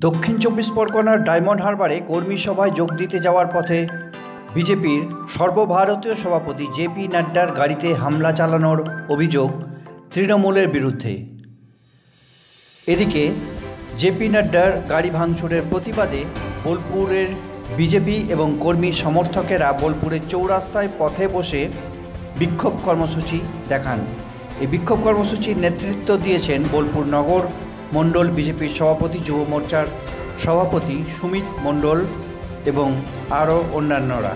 দক্ষিণ চব্বিশ পরগনার ডায়মন্ড হারবারে কর্মী সভায় যোগ দিতে যাওয়ার পথে বিজেপির সর্বভারতীয় সভাপতি জেপি নাড্ডার গাড়িতে হামলা চালানোর অভিযোগ তৃণমূলের বিরুদ্ধে। এদিকে জেপি নাড্ডার গাড়ি ভাঙচুরের প্রতিবাদে বোলপুরের বিজেপি এবং কর্মী সমর্থকেরা বোলপুরের চৌরাস্তায় পথে বসে বিক্ষোভ কর্মসূচি দেখান। এই বিক্ষোভ কর্মসূচির নেতৃত্ব দিয়েছেন বোলপুর নগর মণ্ডল বিজেপির সভাপতি যুব মোর্চার সভাপতি সুমিত মণ্ডল এবং আরও অন্যান্যরা।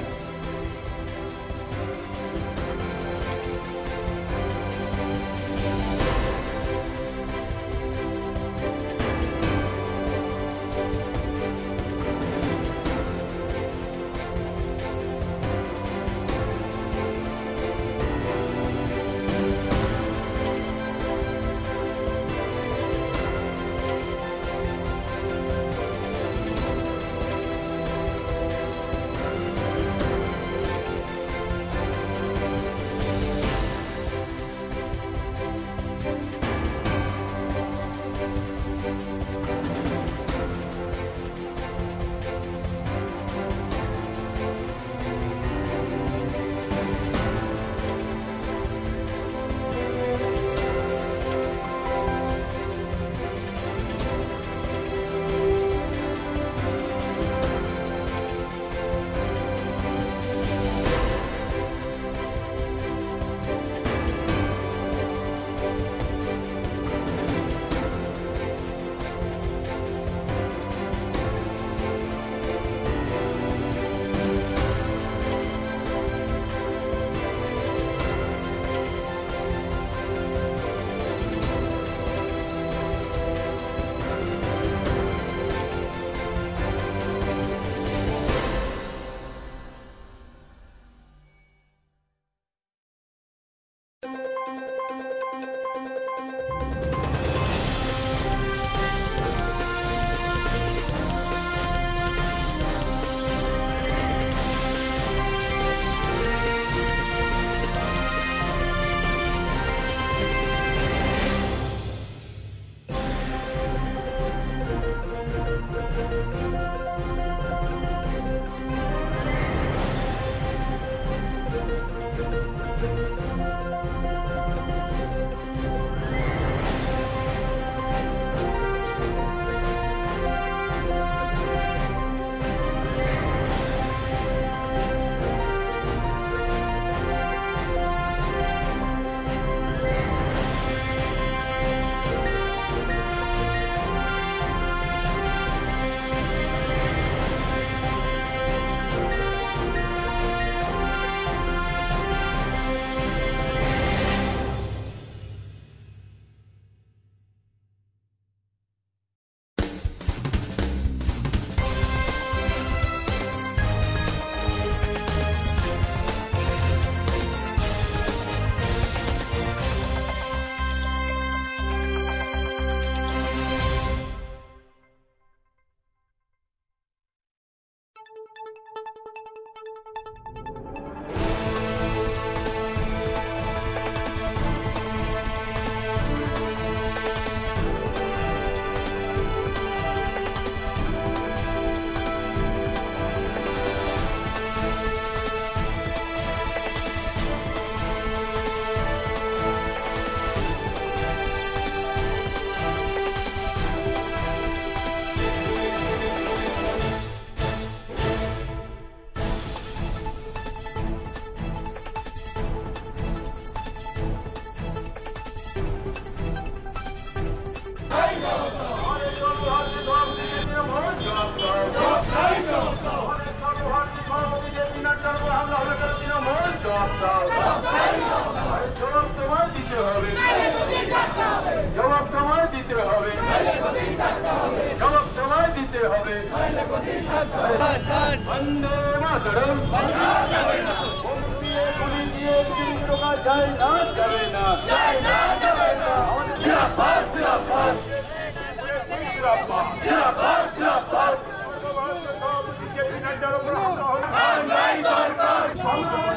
সরকার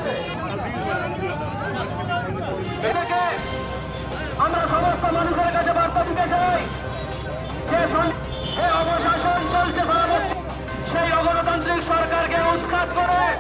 buscar Toré.